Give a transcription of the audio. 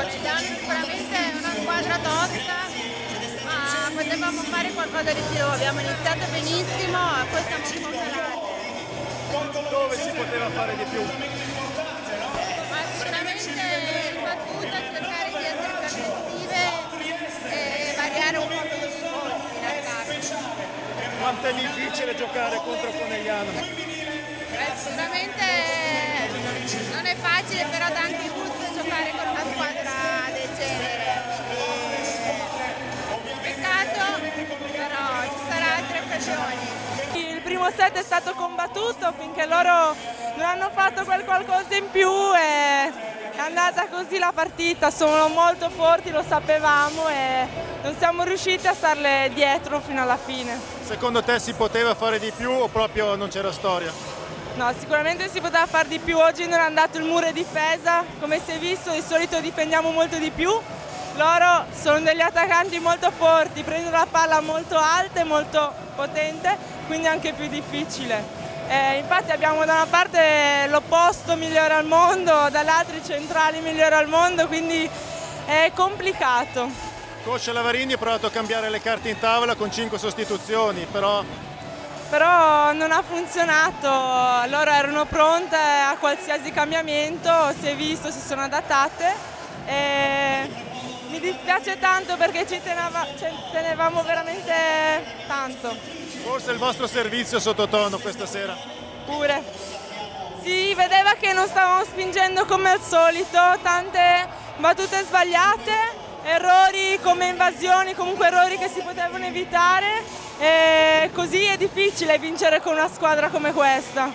Reggiano sicuramente è una squadra tosta, ma potevamo fare qualcosa di più. Abbiamo iniziato benissimo poi siamo calati. Dove si poteva fare di più? Ma sicuramente in battuta cercare di essere più aggressive e variare un po' più in attacco. Quanto è difficile giocare contro Conegliano? Beh, sicuramente non è facile, però dà primo set è stato combattuto finché loro non hanno fatto quel qualcosa in più e è andata così la partita, sono molto forti, lo sapevamo e non siamo riusciti a starle dietro fino alla fine. Secondo te si poteva fare di più o proprio non c'era storia? No, sicuramente si poteva fare di più, oggi non è andato il muro e difesa, come si è visto di solito difendiamo molto di più, loro sono degli attaccanti molto forti, prendono la palla molto alta e molto potente, quindi anche più difficile. Eh, infatti abbiamo da una parte l'opposto migliore al mondo, dall'altra i centrali migliori al mondo, quindi è complicato. Coach Lavarini ha provato a cambiare le carte in tavola con 5 sostituzioni, però Però non ha funzionato, loro erano pronte a qualsiasi cambiamento, si è visto, si sono adattate e mi dispiace tanto perché ci teneva- tenevamo veramente tanto. forse il vostro servizio sottotono questa sera. pure. Si vedeva che non stavamo spingendo come al solito, tante battute sbagliate, errori come invasioni, comunque errori che si potevano evitare e così è difficile vincere con una squadra come questa.